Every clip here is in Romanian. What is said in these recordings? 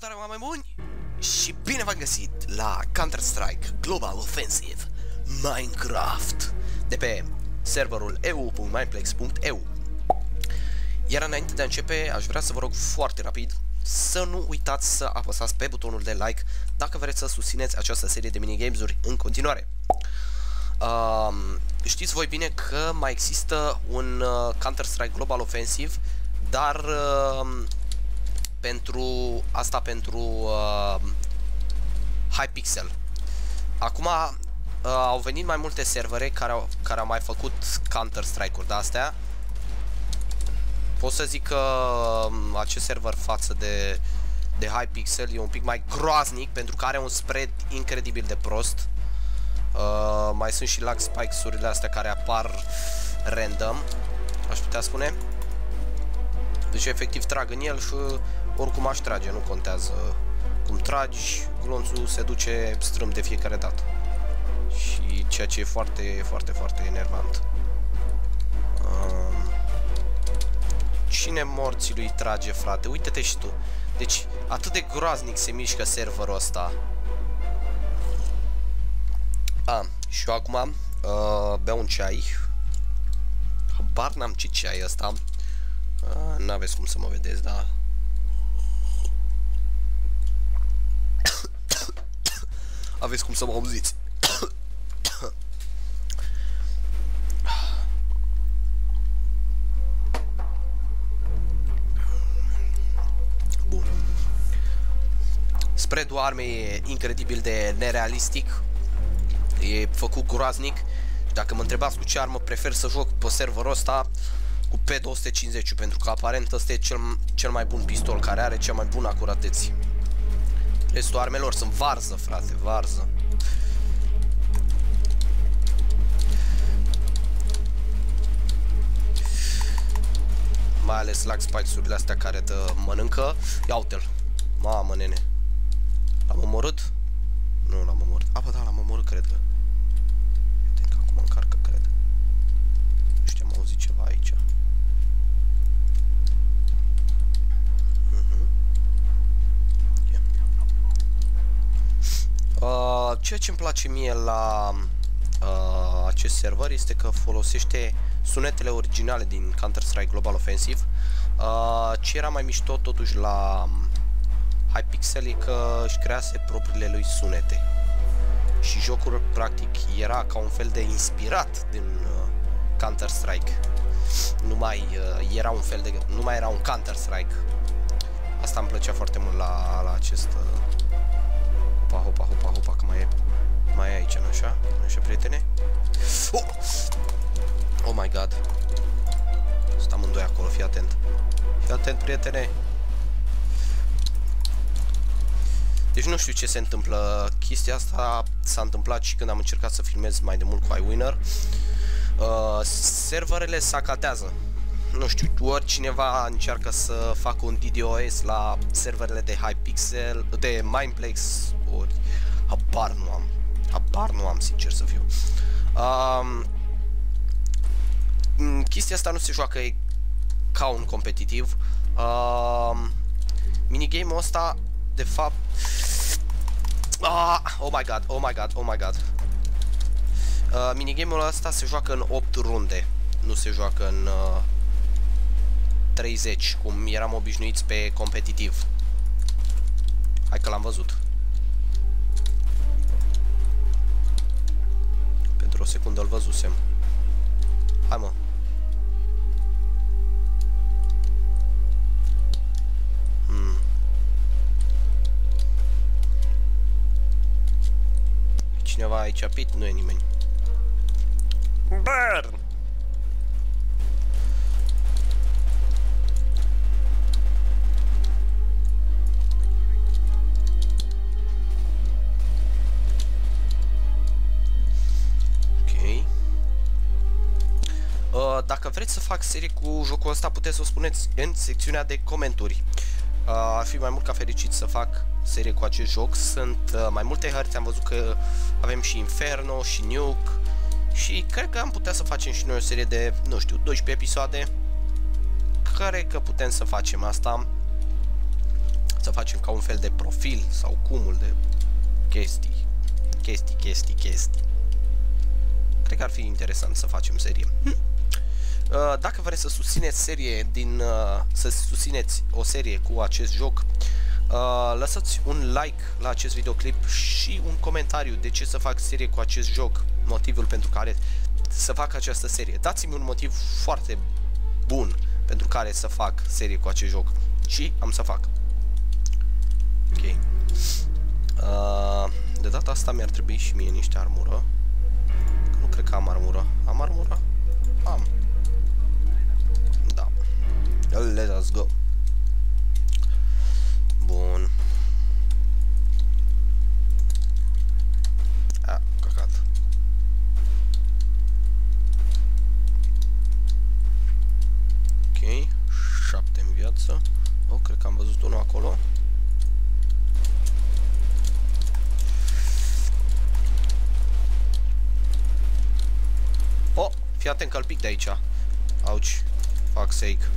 Salutare oameni buni și bine v-am găsit la Counter-Strike Global Offensive Minecraft de pe serverul eu.mineplex.eu Iar înainte de a începe, aș vrea să vă rog foarte rapid să nu uitați să apăsați pe butonul de like dacă vreți să susțineți această serie de minigames-uri în continuare. Uh, știți voi bine că mai există un uh, Counter-Strike Global Offensive, dar uh, pentru asta pentru uh, Hypixel. Acum uh, au venit mai multe servere care au, care au mai făcut Counter-Strike-uri de astea. Pot să zic că uh, acest server față de de Hypixel e un pic mai groaznic pentru că are un spread incredibil de prost. Uh, mai sunt și lag spikes-urile astea care apar random, aș putea spune. Deci efectiv trag în el și oricum aș trage, nu contează cum tragi, glonțul se duce strâm de fiecare dată. Și ceea ce e foarte, foarte, foarte enervant. Um, cine morții lui trage, frate? Uite-te și tu. Deci, atât de groaznic se mișcă serverul ăsta. A, și eu acum uh, beau un ceai. Habar n-am ce ceai ăsta. Uh, N-aveți cum să mă vedeți, da? Aveți cum să mă auziți. Bun. Spread-ul armei e incredibil de nerealistic. E făcut groaznic. Dacă mă întrebați cu ce armă prefer să joc pe serverul ăsta, cu P250 pentru că aparent ăsta e cel, cel mai bun pistol care are cea mai bună acuratețe. Restul armelor sunt varză, frate, varză. Mai ales lag spikes-urile astea care te mănâncă. Ia uite-l. Mamă, nene. L-am omorât? Nu l-am omorât. A, bă, da, l-am omorât, cred că. Ceea ce îmi place mie la uh, acest server este că folosește sunetele originale din Counter-Strike Global Offensive. Uh, ce era mai mișto totuși la Hypixel e că își crease propriile lui sunete. Și jocul practic era ca un fel de inspirat din uh, Counter-Strike. Nu mai uh, era un fel de nu mai era un Counter-Strike. Asta îmi plăcea foarte mult la, la acest uh, Hopa, hopa, hopa, hopa, că mai e, mai e aici, nu așa? Nu așa, prietene? Oh! oh my god. Sunt amândoi acolo, fii atent. Fii atent, prietene. Deci nu știu ce se întâmplă. Chestia asta s-a întâmplat și când am încercat să filmez mai de mult cu iWinner. Uh, serverele sacatează. Nu știu, ori cineva încearcă să facă un DDoS la serverele de Hypixel, de Mineplex, ori habar nu am. Habar nu am, sincer să fiu. Um, chestia asta nu se joacă ca un competitiv. Um, minigame-ul ăsta, de fapt... Ah, oh my god, oh my god, oh my god. Uh, minigame-ul ăsta se joacă în 8 runde. Nu se joacă în... Uh, 30, cum eram obișnuiți pe competitiv. Hai că l-am văzut. Secundă îl văzusem. Hai mă. Hmm. E cineva aici pit? Nu e nimeni. Burn! Dacă vreți să fac serie cu jocul ăsta, puteți să o spuneți în secțiunea de comentarii. Uh, ar fi mai mult ca fericit să fac serie cu acest joc. Sunt uh, mai multe hărți, am văzut că avem și Inferno și Nuke și cred că am putea să facem și noi o serie de, nu știu, 12 episoade. Care că putem să facem asta. să facem ca un fel de profil sau cumul de chestii. Chestii, chestii, chestii. Cred că ar fi interesant să facem serie. Hm. Uh, dacă vreți să susțineți serie din uh, să susțineți o serie cu acest joc, uh, lăsați un like la acest videoclip și un comentariu de ce să fac serie cu acest joc, motivul pentru care să fac această serie. Dați-mi un motiv foarte bun pentru care să fac serie cu acest joc și am să fac. Ok. Uh, de data asta mi-ar trebui și mie niște armură. Că nu cred că am armură. Am armură? Am. Da. Let us go. Bun. A, căcat. Ok. 7 în viață. Oh, cred că am văzut unul acolo. Oh, fii atent că pic de aici. Auci. Fuck sake.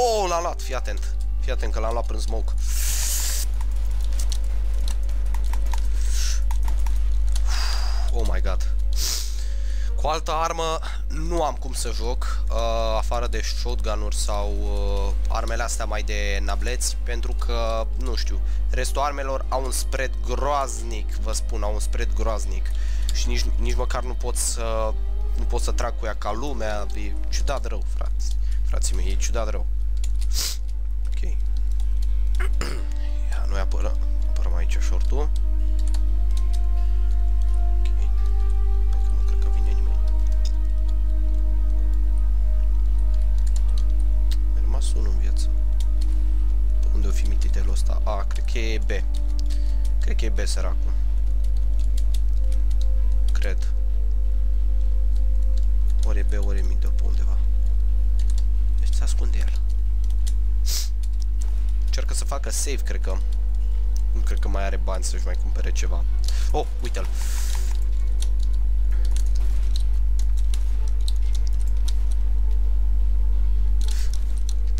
Oh, l-am luat, fii atent. Fii atent că l-am luat prin smoke. Oh my god. Cu altă armă nu am cum să joc, uh, afară de shotgun-uri sau uh, armele astea mai de nableți, pentru că, nu știu, restul armelor au un spread groaznic, vă spun, au un spread groaznic. Și nici, nici măcar nu pot să nu pot să trag cu ea ca lumea, e ciudat rău, frați. Frații mei, e ciudat rău. Ok. Ia, noi apărăm, apărăm aici shortul. rămas unul în viață. Unde o fi mititelul ăsta? A, cred că e B. Cred că e B, săracul. Cred. Ori e B, ori e middle pe undeva. Deci se ascunde el. Încearcă să facă save, cred că. Nu cred că mai are bani să-și mai cumpere ceva. Oh, uite-l.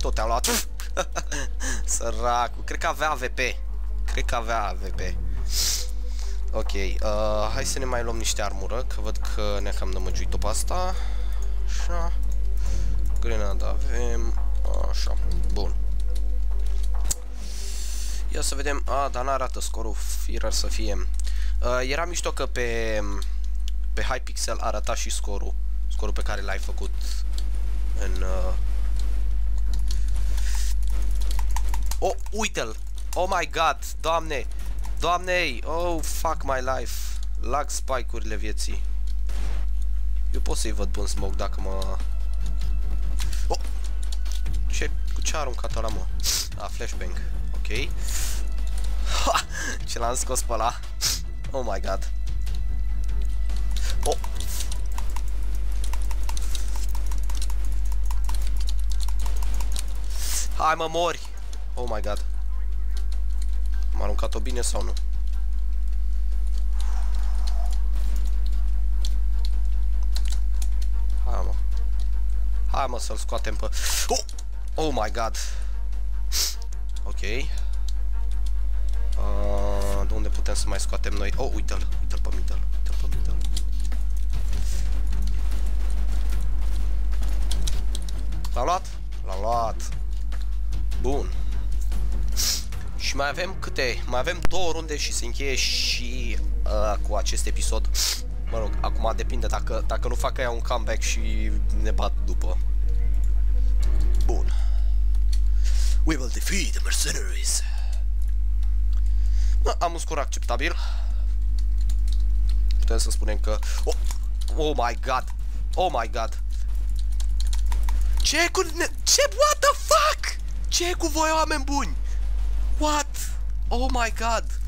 Tot te-am luat. Săracul. Cred că avea AVP. Cred că avea AVP. Ok, uh, hai să ne mai luăm niște armură, că văd că ne-a cam dămăgiuit pe asta. Așa. Grenada avem. Ia să vedem. A, dar n-arată scorul. Firar să fie. Uh, era mișto că pe, pe Hypixel arăta și scorul. Scorul pe care l-ai făcut în, uh, Oh, uite-l! Oh my god, doamne! Doamne! Oh, fuck my life! Lag spike-urile vieții. Eu pot să-i văd bun smoke dacă mă... Oh! Ce? Cu ce a aruncat ăla, mă? A, flashbang. Ok. Ha! Ce l-am scos pe ăla? Oh my god. Oh! Hai mă mori! Oh my god. Am aruncat-o bine sau nu? Hai mă. Hai mă să-l scoatem pe... Oh! oh my god. Ok. Uh, de unde putem să mai scoatem noi? Oh, uite-l. Uite-l pe middle. Uite-l pe middle. L-am luat? L-am luat. Bun. Și mai avem câte? Mai avem două runde și se încheie și uh, cu acest episod. Mă rog, acum depinde dacă, dacă nu fac ea un comeback și ne bat după. Bun. We will defeat the mercenaries. Da, am un scor acceptabil. Putem să spunem că... Oh, oh my god! Oh my god! Ce cu... Ce? What the fuck? Ce cu voi, oameni buni? What? Oh my god!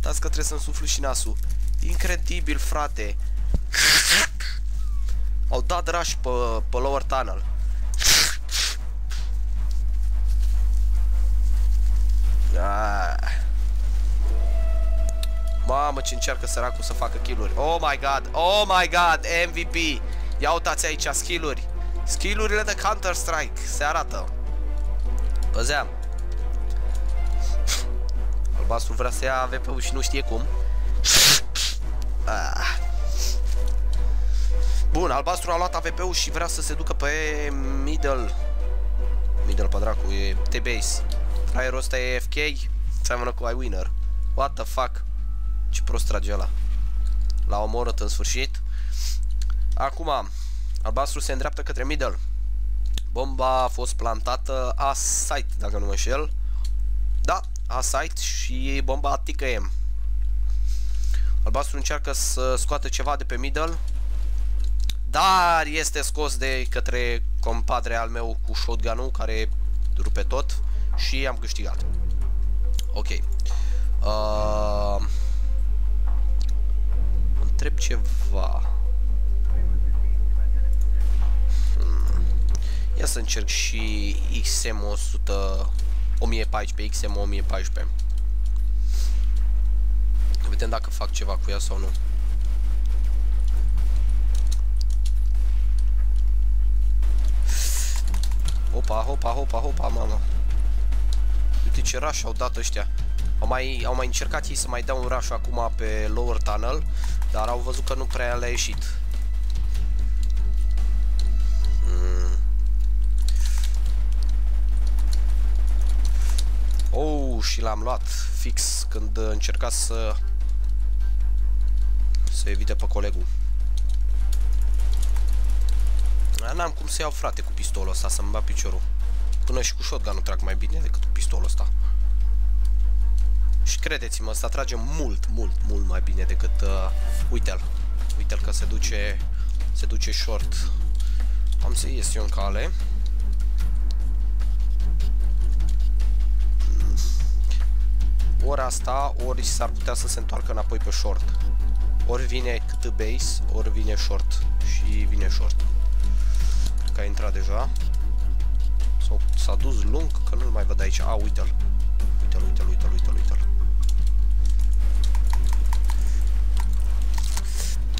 Dați că trebuie să-mi suflu și nasul. Incredibil, frate. Au dat rush pe, pe lower tunnel. Ah. Mamă, ce încearcă săracul să facă kill-uri. Oh my god, oh my god, MVP. Ia uitați aici skill-uri. Skill-urile de Counter-Strike se arată. Păzeam. Albastru vrea să ia AVP-ul și nu știe cum. Ah. Bun, albastru a luat AVP-ul și vrea să se ducă pe middle. Middle pe dracu, e T-base. Fraierul ăsta e FK, seamănă cu iWinner. What the fuck? Ce prost trage ăla. L-a omorât în sfârșit. Acum, albastru se îndreaptă către middle. Bomba a fost plantată a site, dacă nu mă înșel. Da, a site și bomba atică M. Albastru încearcă să scoate ceva de pe middle. Dar este scos de către compadre al meu cu shotgun-ul care rupe tot și am câștigat. Ok. Uh, întreb ceva. Hmm. Ia să încerc și XM 100 1014, XM 1014. Vedem dacă fac ceva cu ea sau nu. Hopa, hopa, hopa, hopa, mama. Uite ce rush au dat ăștia. Au mai, au mai încercat ei să mai dea un rush acum pe lower tunnel, dar au văzut că nu prea le-a ieșit. Mm. Oh, și l-am luat fix când încerca să să evite pe colegul. N-am cum să iau frate cu pistolul ăsta să-mi bat piciorul. Până și cu shotgun nu trag mai bine decât cu pistolul ăsta. Și credeți-mă, ăsta trage mult, mult, mult mai bine decât... Uh, Uite-l. Uite-l că se duce... Se duce short. Am să ies eu în cale. Ori asta, ori s-ar putea să se întoarcă înapoi pe short. Ori vine cât base, ori vine short. Și vine short. Cred că a intrat deja. Sau s-a dus lung, că nu-l mai văd aici. A, uite-l. Uite-l, uite-l, uite-l, uite-l, uite-l.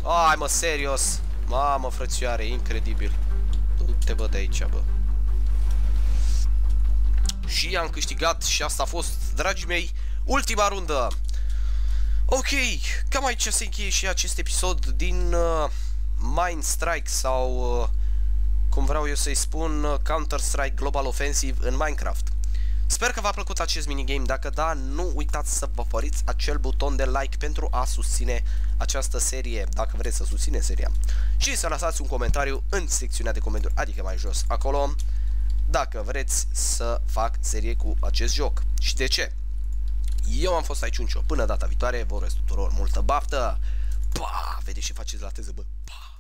Ai mă, serios. Mamă, frățioare, incredibil. Du-te bă de aici, bă. Și am câștigat și asta a fost, dragii mei, ultima rundă. Ok, cam aici se încheie și acest episod din uh, Mind Strike sau uh, cum vreau eu să-i spun uh, Counter-Strike Global Offensive în Minecraft. Sper că v-a plăcut acest minigame, dacă da, nu uitați să vă făriți acel buton de like pentru a susține această serie, dacă vreți să susține seria. Și să lăsați un comentariu în secțiunea de comentarii, adică mai jos acolo, dacă vreți să fac serie cu acest joc. Și de ce? Eu am fost aici Uncio. Până data viitoare, vă urez tuturor multă baftă. Pa! Vedeți ce faceți la teză, bă. Pa!